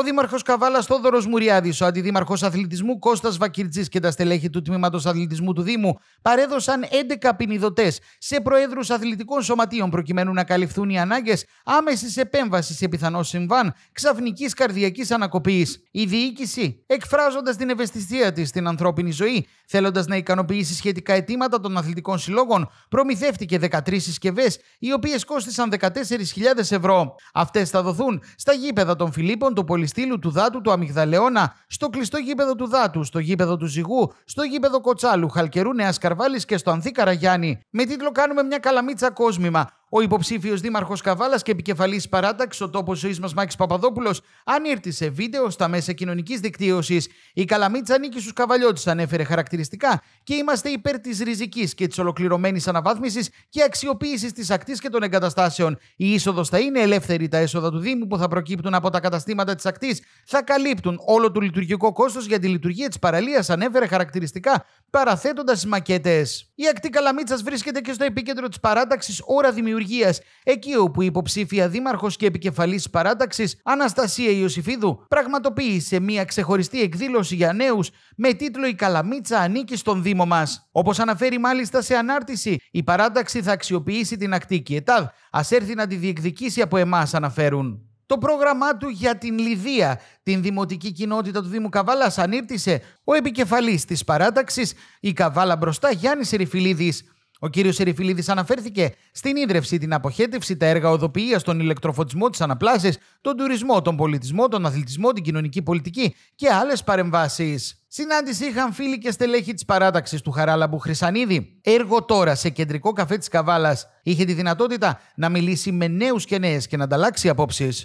Ο Δήμαρχος Καβάλας Θόδωρος Μουριάδης, ο Αντιδήμαρχος Αθλητισμού Κώστας Βακυρτζής και τα στελέχη του Τμήματος Αθλητισμού του Δήμου παρέδωσαν 11 ποινιδωτές σε προέδρους αθλητικών σωματείων προκειμένου να καλυφθούν οι ανάγκες άμεσης επέμβασης σε πιθανό συμβάν ξαφνικής καρδιακής ανακοπής. Η διοίκηση, εκφράζοντας την ευαισθησία της στην ανθρώπινη ζωή, θέλοντας να ικανοποιήσει σχετικά αιτήματα των αθλητικών συλλόγων, προμηθεύτηκε 13 συσκευές, οι οποίες κόστησαν 14.000 ευρώ. Αυτές θα δοθούν στα γήπεδα των Φιλίππων, του Πολυστήλου, του Δάτου, του Αμυγδαλεώνα, στο κλειστό γήπεδο του Δάτου, στο γήπεδο του Ζυγού, στο γήπεδο Κοτσάλου, Χαλκερού, Νέας Καρβάλης και στο Ανθή Καραγιάννη. Με τίτλο Κάνουμε μια καλαμίτσα κόσμημα. Ο υποψήφιος Δήμαρχος Καβάλας και επικεφαλής παράταξης, ο τόπος ζωής μας Μάκης Παπαδόπουλος, ανήρτησε βίντεο στα μέσα κοινωνικής δικτύωσης. Η Καλαμίτσα ανήκει στους Καβαλιώτη, ανέφερε χαρακτηριστικά και είμαστε υπέρ της ριζικής και της ολοκληρωμένης αναβάθμισης και αξιοποίησης της ακτής και των εγκαταστάσεων. Η είσοδος θα είναι ελεύθερη. Τα έσοδα του Δήμου που θα προκύπτουν από τα καταστήματα της ακτής θα καλύπτουν όλο το λειτουργικό κόστος για τη λειτουργία της παραλίας, ανέφερε χαρακτηριστικά, παραθέτοντας τι μακέτες. Η ακτή Καλαμίτσας βρίσκεται και στο επίκεντρο της παράταξης ώρα δημιουργίας εκεί όπου η υποψήφια δήμαρχος και επικεφαλής παράταξης Αναστασία Ιωσήφιδου πραγματοποίησε μια ξεχωριστή εκδήλωση για νέους με τίτλο Η Καλαμίτσα ανήκει στον Δήμο μας. Όπως αναφέρει μάλιστα σε ανάρτηση, η παράταξη θα αξιοποιήσει την ακτική ΕΤΑΔ. Α έρθει να τη διεκδικήσει από εμάς, αναφέρουν. Το πρόγραμμά του για την Λιδία, την δημοτική κοινότητα του Δήμου Καβάλας, ανήρτησε ο επικεφαλής της παράταξης, η Καβάλα μπροστά Γιάννης Ερυφιλίδη. Ο κύριος Ερυφιλίδη αναφέρθηκε στην ίδρυυση, την αποχέτευση, τα έργα οδοποιίας, τον ηλεκτροφωτισμό, τις αναπλάσεις, τον τουρισμό, τον πολιτισμό, τον αθλητισμό, την κοινωνική πολιτική και άλλες παρεμβάσεις. Συνάντηση είχαν φίλοι και στελέχοι της παράταξης του Χαράλαμπου Χρυσανίδη. Έργο τώρα σε κεντρικό καφέ της Καβάλας είχε τη δυνατότητα να μιλήσει με νέους και νέες και να ανταλλάξει απόψεις.